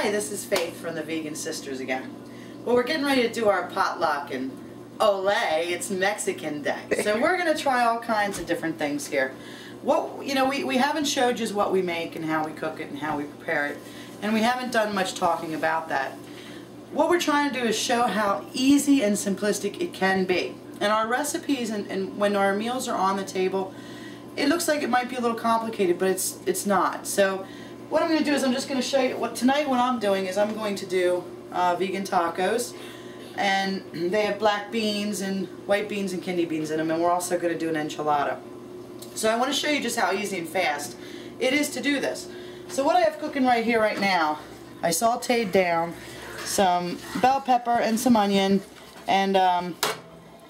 Hi, this is Faith from the Vegan Sisters again. Well, we're getting ready to do our potluck and ole, it's Mexican Day. So we're going to try all kinds of different things here. What You know, we, we haven't showed you what we make and how we cook it and how we prepare it. And we haven't done much talking about that. What we're trying to do is show how easy and simplistic it can be. And our recipes and, and when our meals are on the table, it looks like it might be a little complicated, but it's it's not. So what I'm going to do is I'm just going to show you what tonight what I'm doing is I'm going to do uh, vegan tacos and they have black beans and white beans and kidney beans in them and we're also going to do an enchilada. So I want to show you just how easy and fast it is to do this. So what I have cooking right here right now, I sauteed down some bell pepper and some onion and um,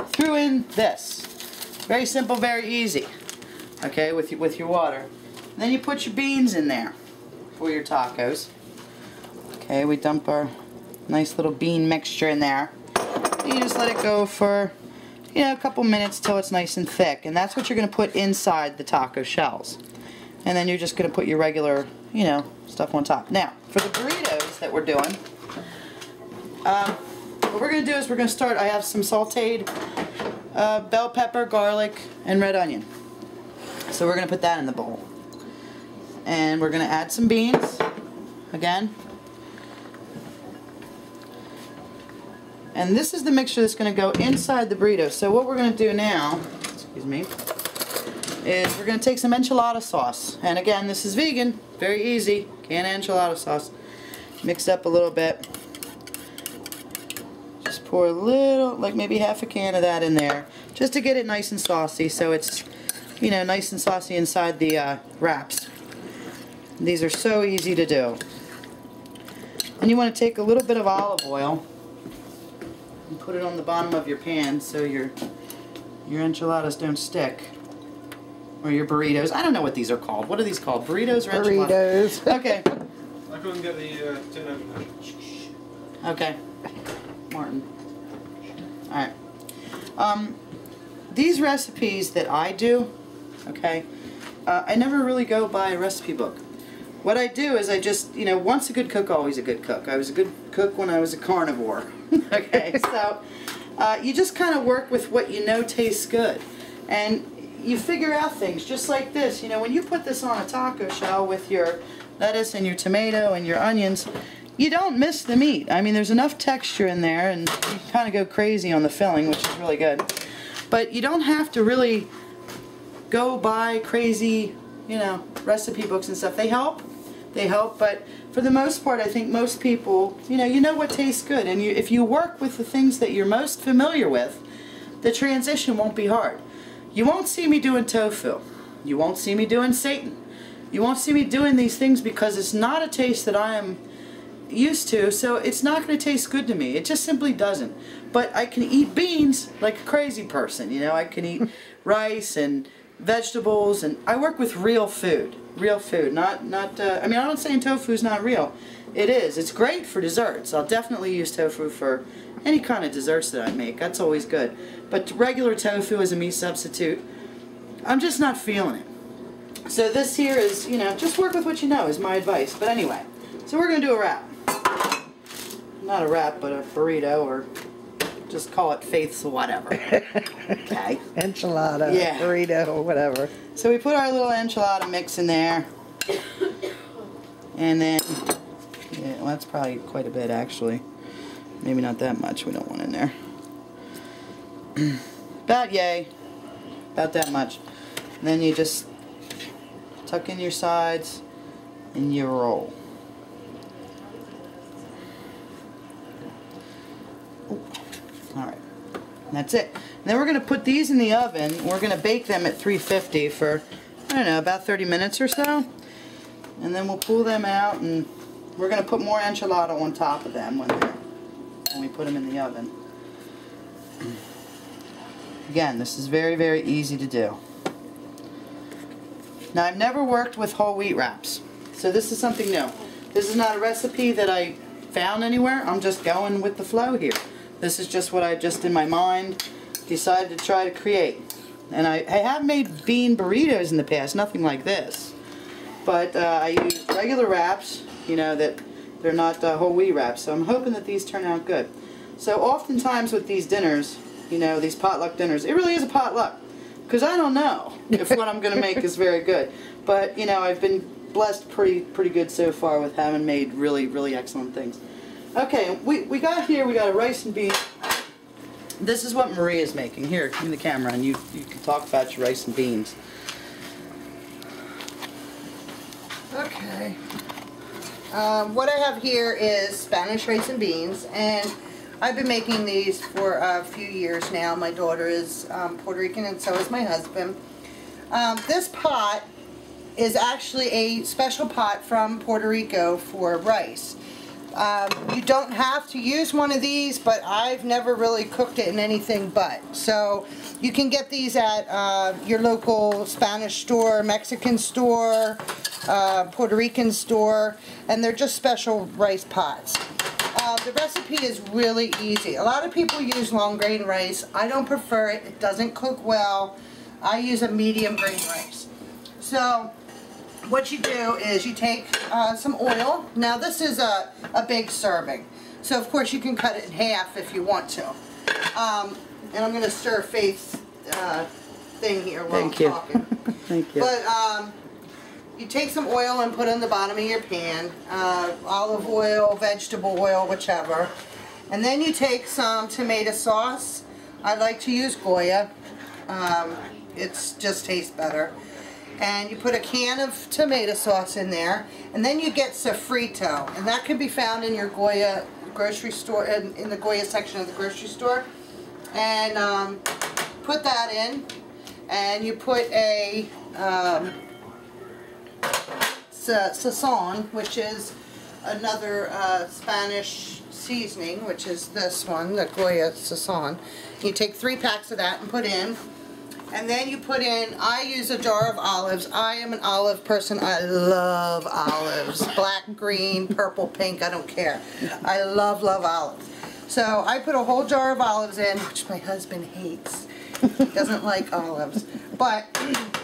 threw in this. Very simple, very easy. Okay, with, with your water. Then you put your beans in there for your tacos. Okay, we dump our nice little bean mixture in there. You just let it go for, you know, a couple minutes till it's nice and thick. And that's what you're going to put inside the taco shells. And then you're just going to put your regular, you know, stuff on top. Now, for the burritos that we're doing, um, what we're going to do is we're going to start, I have some sauteed uh, bell pepper, garlic, and red onion. So we're going to put that in the bowl. And we're going to add some beans, again. And this is the mixture that's going to go inside the burrito. So what we're going to do now, excuse me, is we're going to take some enchilada sauce. And again, this is vegan, very easy, can enchilada sauce. Mix up a little bit. Just pour a little, like maybe half a can of that in there, just to get it nice and saucy so it's, you know, nice and saucy inside the uh, wraps. These are so easy to do. And you want to take a little bit of olive oil and put it on the bottom of your pan so your your enchiladas don't stick. Or your burritos. I don't know what these are called. What are these called? Burritos or enchiladas? Burritos. Okay. I couldn't get the uh, tin opener. Okay. Martin. Alright. Um, these recipes that I do, okay, uh, I never really go by a recipe book. What I do is I just, you know, once a good cook, always a good cook. I was a good cook when I was a carnivore. okay, so uh, you just kind of work with what you know tastes good. And you figure out things just like this. You know, when you put this on a taco shell with your lettuce and your tomato and your onions, you don't miss the meat. I mean, there's enough texture in there and you kind of go crazy on the filling, which is really good. But you don't have to really go buy crazy, you know, recipe books and stuff. They help, they help, but for the most part, I think most people, you know, you know what tastes good. And you, if you work with the things that you're most familiar with, the transition won't be hard. You won't see me doing tofu. You won't see me doing seitan. You won't see me doing these things because it's not a taste that I am used to, so it's not going to taste good to me. It just simply doesn't. But I can eat beans like a crazy person, you know. I can eat rice and vegetables, and I work with real food. Real food, not, not uh, I mean, I'm not saying tofu is not real. It is. It's great for desserts. I'll definitely use tofu for any kind of desserts that I make. That's always good. But regular tofu as a meat substitute, I'm just not feeling it. So this here is, you know, just work with what you know is my advice. But anyway, so we're going to do a wrap. Not a wrap, but a burrito or just call it Faith's whatever. okay. Enchilada, Yeah. burrito, whatever. So we put our little enchilada mix in there. And then, yeah, well, that's probably quite a bit actually. Maybe not that much we don't want in there. About yay. About that much. And then you just tuck in your sides and you roll. Alright. That's it. And then we're going to put these in the oven. We're going to bake them at 350 for, I don't know, about 30 minutes or so. And then we'll pull them out and we're going to put more enchilada on top of them when, when we put them in the oven. Again, this is very, very easy to do. Now, I've never worked with whole wheat wraps, so this is something new. This is not a recipe that I found anywhere. I'm just going with the flow here. This is just what I just in my mind decided to try to create. And I, I have made bean burritos in the past, nothing like this. But uh, I use regular wraps, you know, that They're not uh, whole wheat wraps, so I'm hoping that these turn out good. So oftentimes with these dinners, you know, these potluck dinners, it really is a potluck. Because I don't know if what I'm going to make is very good. But, you know, I've been blessed pretty pretty good so far with having made really, really excellent things. Okay, we, we got here, we got a rice and beans. This is what Marie is making. Here, give me the camera and you, you can talk about your rice and beans. Okay. Um, what I have here is Spanish rice and beans, and I've been making these for a few years now. My daughter is um, Puerto Rican, and so is my husband. Um, this pot is actually a special pot from Puerto Rico for rice. Um, you don't have to use one of these, but I've never really cooked it in anything but. So you can get these at uh, your local Spanish store, Mexican store, uh, Puerto Rican store, and they're just special rice pots. Uh, the recipe is really easy. A lot of people use long grain rice. I don't prefer it. It doesn't cook well. I use a medium grain rice. So what you do is you take uh, some oil. Now this is a, a big serving. So of course you can cut it in half if you want to. Um, and I'm going to stir Faith's uh, thing here while Thank I'm you. talking. Thank you. But um, you take some oil and put it in the bottom of your pan. Uh, olive oil, vegetable oil, whichever. And then you take some tomato sauce. I like to use Goya. Um, it's just tastes better. And you put a can of tomato sauce in there. And then you get sofrito. And that can be found in your Goya grocery store, in, in the Goya section of the grocery store. And um, put that in. And you put a um, sazon, which is another uh, Spanish seasoning, which is this one, the Goya sazon. You take three packs of that and put in. And then you put in, I use a jar of olives. I am an olive person. I love olives. Black, green, purple, pink, I don't care. I love, love olives. So I put a whole jar of olives in, which my husband hates. He doesn't like olives, but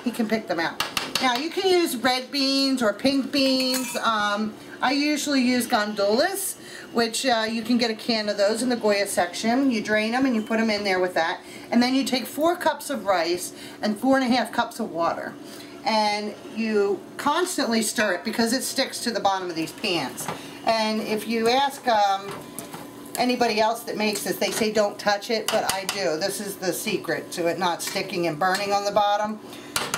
he can pick them out. Now you can use red beans or pink beans. Um, I usually use gandules, which uh, you can get a can of those in the Goya section. You drain them and you put them in there with that. And then you take four cups of rice and four and a half cups of water. And you constantly stir it because it sticks to the bottom of these pans. And if you ask um, anybody else that makes this, they say don't touch it, but I do. This is the secret to it not sticking and burning on the bottom.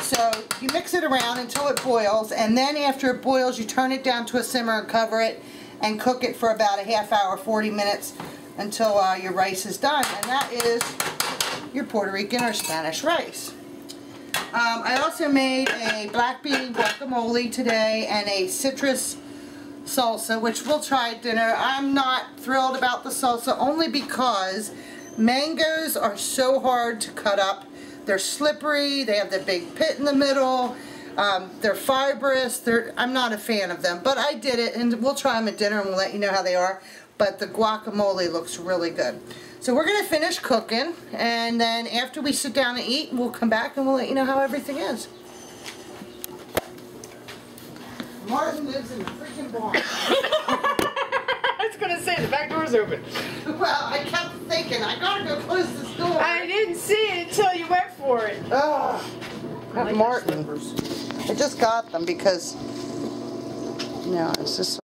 So you mix it around until it boils, and then after it boils, you turn it down to a simmer and cover it and cook it for about a half hour, 40 minutes until uh, your rice is done. And that is your Puerto Rican or Spanish rice. Um, I also made a black bean guacamole today and a citrus salsa, which we'll try at dinner. I'm not thrilled about the salsa only because mangoes are so hard to cut up. They're slippery, they have the big pit in the middle, um, they're fibrous, they're, I'm not a fan of them, but I did it and we'll try them at dinner and we'll let you know how they are. But the guacamole looks really good. So we're going to finish cooking and then after we sit down and eat, we'll come back and we'll let you know how everything is. Martin lives in a freaking barn. I was gonna say the back door's open. Well, I kept thinking, I gotta go close this door. I didn't see it until you went for it. Ugh. Martin. I just got them because, no, it's just